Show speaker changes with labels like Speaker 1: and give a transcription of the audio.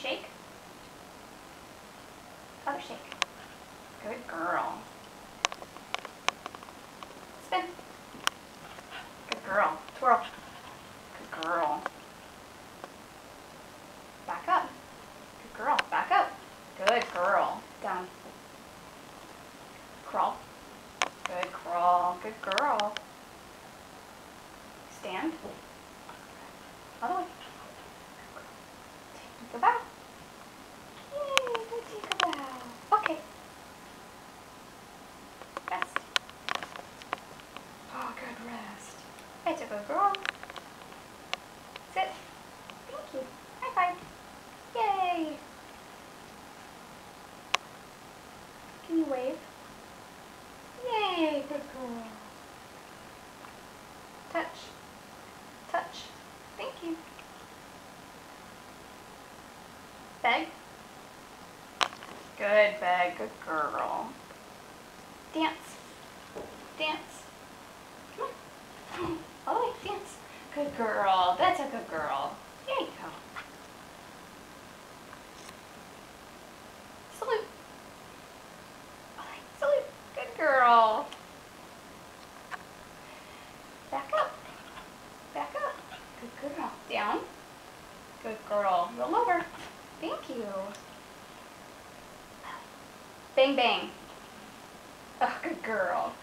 Speaker 1: shake. Other shake. Good girl. Spin. Good girl. Twirl. Good girl. Back up. Good girl. Back up. Good girl. Down. Crawl. Good crawl. Good girl. Stand. Other way. Bow. Yay, good take a. Okay. Rest. Oh, good rest. That's a good girl. Sit. Thank you. High five. Yay. Can you wave? Yay, good girl. Touch. Touch. Thank you. Beg. Good, Beg. Good girl. Dance. Dance. Come on. All the way. Dance. Good girl. That's a good girl. There you go. Salute. All right. Salute. Good girl. Back up. Back up. Good girl. Down. Good girl. Roll over. Thank you. Bang, bang. Oh, good girl.